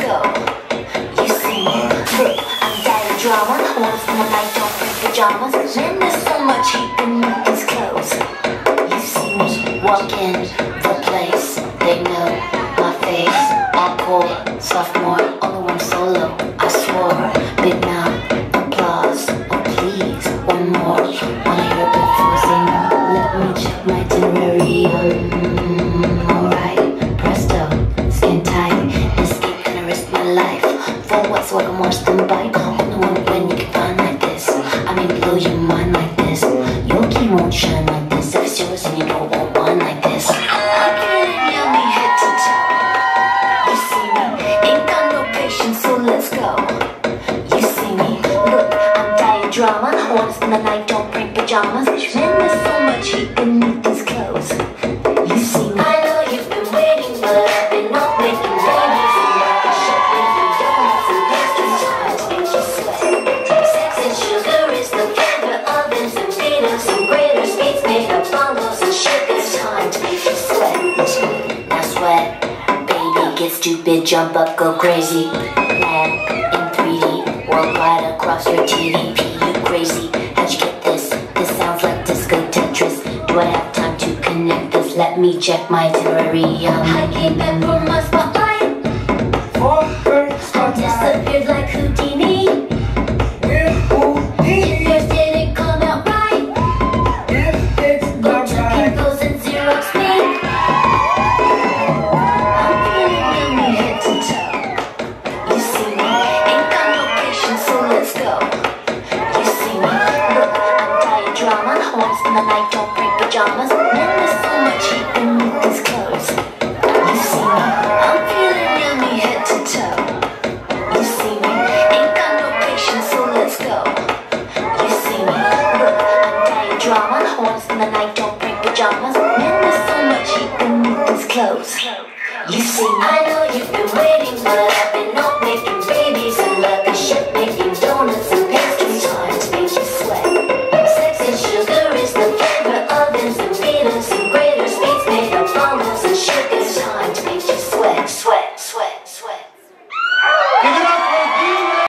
go. You see me, I'm dying drama. Once in a night, don't wear pajamas. Man, there's so much heat in make his clothes. You see me, walk in the place. They know my face. I call sophomore, all the one solo. I swore, big mouth, applause. Oh, please, one more. Wanna hear a bit for Let me check my itinerary. Mm-hmm. I'm worse than bite. Only one when you can find like this. I mean, blow your mind like this. Your key won't shine like this. If it's yours and you don't want one like this. I yummy head to toe. You see me, ain't got no patience, so let's go. You see me, look, I'm dying drama. Wanna the night, don't bring pajamas. Man, there's so much heat beneath these stupid, jump up, go crazy. Land in 3D, worldwide across your TV. you crazy? How'd you get this? This sounds like disco Tetris. Do I have time to connect this? Let me check my itinerary. Um, I came back from my spotlight. Spend the night, don't bring pajamas. Man, there's so much heat beneath these clothes. You see me, I'm feeling yummy head to toe. You see me, ain't got no patience, so let's go. You see me, look, I'm drama. Spend the night, don't bring pajamas. Man, there's so much heat beneath these clothes. You see, I know you've been waiting, but I've been